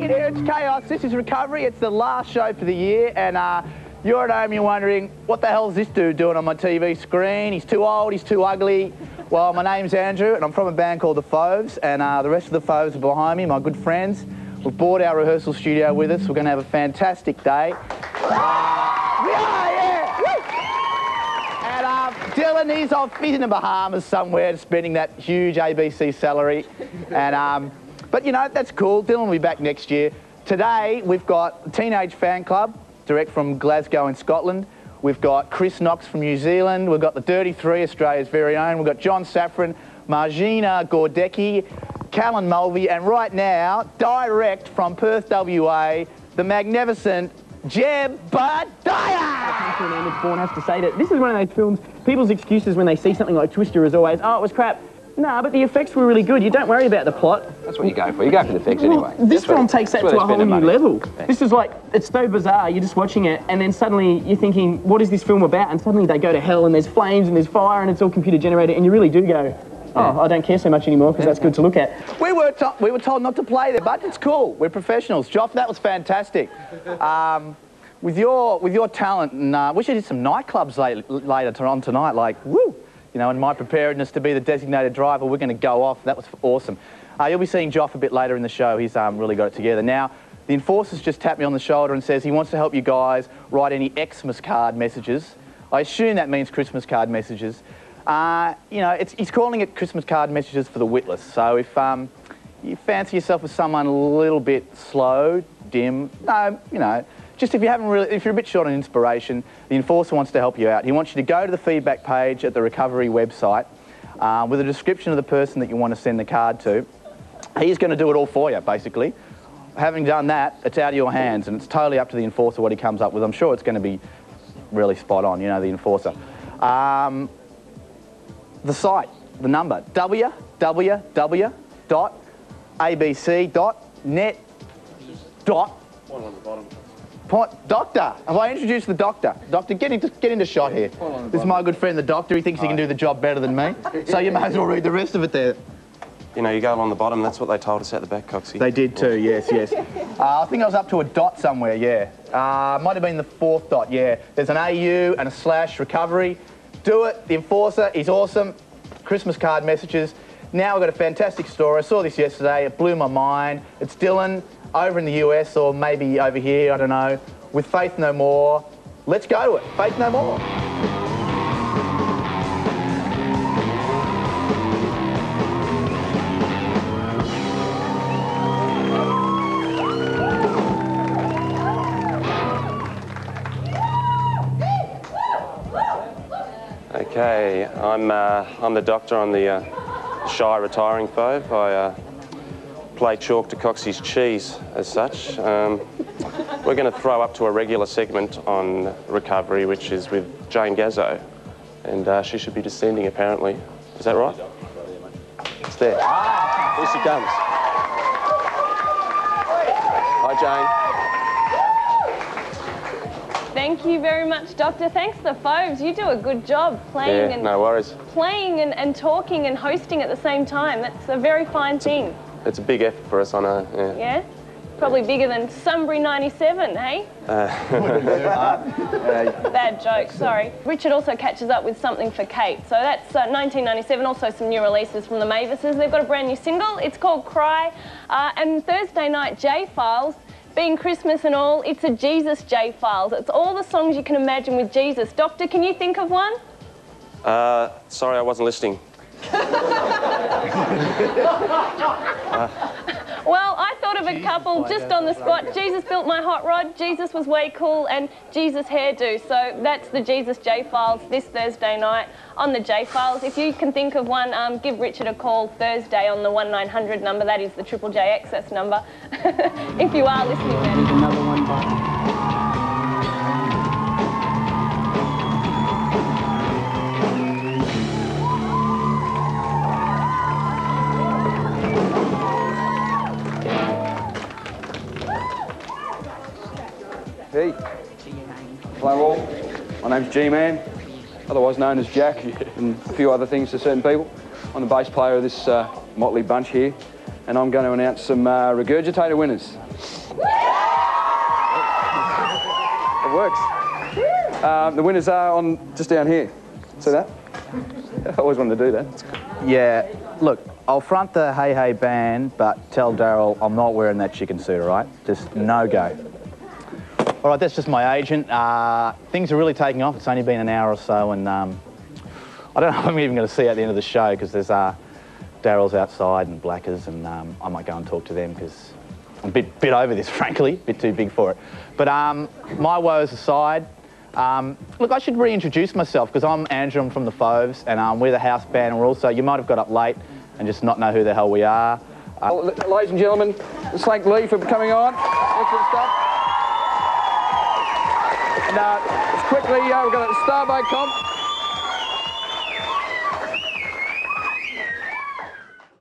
here. It's chaos. This is recovery. It's the last show for the year, and uh, you're at home. You're wondering what the hell is this dude doing on my TV screen? He's too old. He's too ugly. Well, my name's Andrew, and I'm from a band called the Fauves, and uh, the rest of the Fauves are behind me. My good friends. We've brought our rehearsal studio with us. We're going to have a fantastic day. yeah. And uh, Dylan, he's off. He's in the Bahamas somewhere, spending that huge ABC salary, and. Um, but you know, that's cool. Dylan will be back next year. Today, we've got Teenage Fanclub, direct from Glasgow in Scotland. We've got Chris Knox from New Zealand. We've got the Dirty Three, Australia's very own. We've got John Safran, Margina Gordecki, Callan Mulvey, and right now, direct from Perth, WA, the magnificent Jeb! Born has to say that this is one of those films, people's excuses when they see something like Twister is always, oh, it was crap. No, but the effects were really good. You don't worry about the plot. That's what you go for. You go for the effects well, anyway. This That's film what- takes that to a whole new money. level. This is like, it's so bizarre. You're just watching it, and then suddenly you're thinking, what is this film about? And suddenly they go to hell, and there's flames, and there's fire, and it's all computer generated, and you really do go, oh, I don't care so much anymore because that's good to look at. We were, to- we were told not to play there, but it's cool. We're professionals. Joff, that was fantastic. Um, with your with your talent, and uh, we should do some nightclubs late, later on tonight. Like, woo, you know, and my preparedness to be the designated driver, we're going to go off. That was awesome. Uh, you'll be seeing Joff a bit later in the show. He's um, really got it together. Now, the enforcer's just tapped me on the shoulder and says he wants to help you guys write any Xmas card messages. I assume that means Christmas card messages. Uh, you know, it's, he's calling it Christmas card messages for the witless. So if um, you fancy yourself as someone a little bit slow, dim, no, you know, just if you haven't really, if you're a bit short on inspiration, the enforcer wants to help you out. He wants you to go to the feedback page at the recovery website uh, with a description of the person that you want to send the card to. He's going to do it all for you, basically. Having done that, it's out of your hands, and it's totally up to the enforcer what he comes up with. I'm sure it's going to be really spot on, you know, the enforcer. Um, the site, the number, www.abc.net. Dot. Point, doctor. Have I introduced the doctor? Doctor, get into, get into shot here. This is my good friend, the doctor. He thinks he can do the job better than me. So you may as well read the rest of it there. You know, you go along the bottom, that's what they told us at the back, Coxie. They did too, yes, yes. Uh, I think I was up to a dot somewhere, yeah. Uh, might have been the fourth dot, yeah. There's an AU and a slash recovery. Do it. The enforcer is awesome. Christmas card messages. Now I've got a fantastic story. I saw this yesterday. It blew my mind. It's Dylan over in the US or maybe over here, I don't know, with Faith No More. Let's go to it. Faith No More. Okay, I'm, uh, I'm the doctor on the uh, shy retiring Fauve. I uh, play chalk to Coxie's cheese as such. Um, we're going to throw up to a regular segment on recovery, which is with Jane Gazzo. And uh, she should be descending apparently. Is that right? It's there. Here she comes. Hi, Jane. Thank you very much, Doctor. Thanks, the Fauves. You do a good job playing Yeah, and no worries. playing and, and talking and hosting at the same time. That's a very fine thing. It's a big effort for us, I know. Yeah. Yeah? Probably bigger than Sunbury 97, hey? Bad joke, sorry. Richard also catches up with something for Kate. So that's uh, 1997, also some new releases from the Mavis's. They've got a brand new single. It's called Cry. Uh, and Thursday night, J Files. Being Christmas and all, it's a Jesus J Files. It's all the songs you can imagine with Jesus. Doctor, can you think of one? Uh, sorry, I wasn't listening. Well, I thought of a couple just on the spot. Jesus built my hot rod, Jesus was way cool, and Jesus hairdo. So that's the Jesus J Files this Thursday night on the J Files. If you can think of one, um, give Richard a call Thursday on the 1900 number. That is the Triple J access number. if you are listening, then. Another one My name's G-Man, otherwise known as Jack, and a few other things to certain people. I'm the bass player of this uh, motley bunch here. and I'm going to announce some uh, regurgitator winners. It works. Um, the winners are on just down here. See that? I always wanted to do that. Yeah, look, I'll front the Hey Hey band, but tell Daryl I'm not wearing that chicken suit, all right? Just no go. All right, that's just my agent. Uh, things are really taking off. It's only been an hour or so, and um, I don't know if I'm even going to see at the end of the show because there's uh, Daryl's outside and Blackers, and um, I might go and talk to them because I'm a bit, bit over this, frankly, a bit too big for it. But um, my woes aside, um, look, I should reintroduce myself because I'm Andrew, I'm from the Fauves, and um, we're the house band, and we're also, you might have got up late and just not know who the hell we are. Uh, Oh, l- ladies and gentlemen, thank Leigh for coming on. Excellent stuff. Uh, quickly, uh, we've got a Starboat comp.